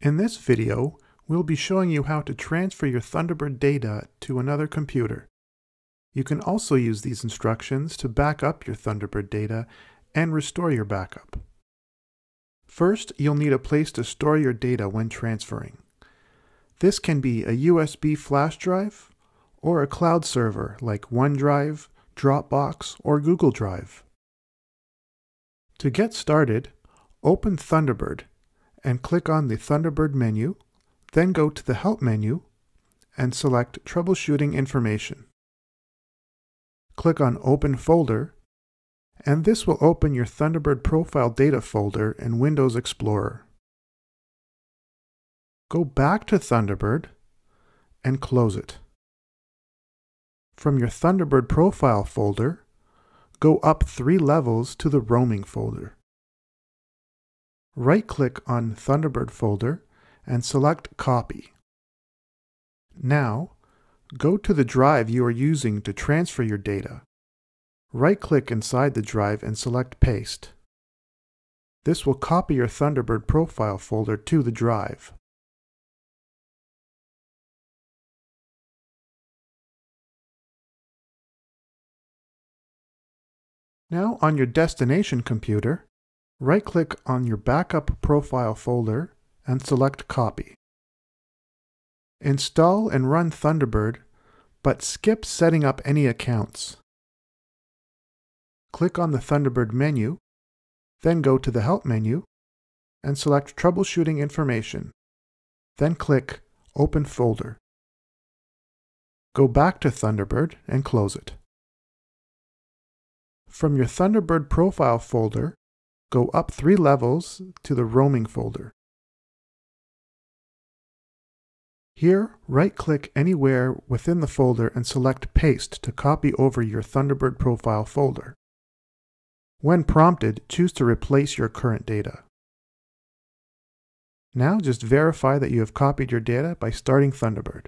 In this video, we'll be showing you how to transfer your Thunderbird data to another computer. You can also use these instructions to back up your Thunderbird data and restore your backup. First, you'll need a place to store your data when transferring. This can be a USB flash drive or a cloud server like OneDrive, Dropbox, or Google Drive. To get started, open Thunderbird and click on the Thunderbird menu, then go to the Help menu and select Troubleshooting Information. Click on Open Folder, and this will open your Thunderbird Profile Data folder in Windows Explorer. Go back to Thunderbird and close it. From your Thunderbird Profile folder, go up three levels to the Roaming folder right-click on Thunderbird folder and select Copy. Now, go to the drive you are using to transfer your data. Right-click inside the drive and select Paste. This will copy your Thunderbird profile folder to the drive. Now on your destination computer, Right-click on your backup profile folder and select Copy. Install and run Thunderbird, but skip setting up any accounts. Click on the Thunderbird menu, then go to the Help menu and select Troubleshooting Information. Then click Open Folder. Go back to Thunderbird and close it. From your Thunderbird profile folder, Go up three levels to the Roaming folder. Here, right-click anywhere within the folder and select Paste to copy over your Thunderbird profile folder. When prompted, choose to replace your current data. Now just verify that you have copied your data by starting Thunderbird.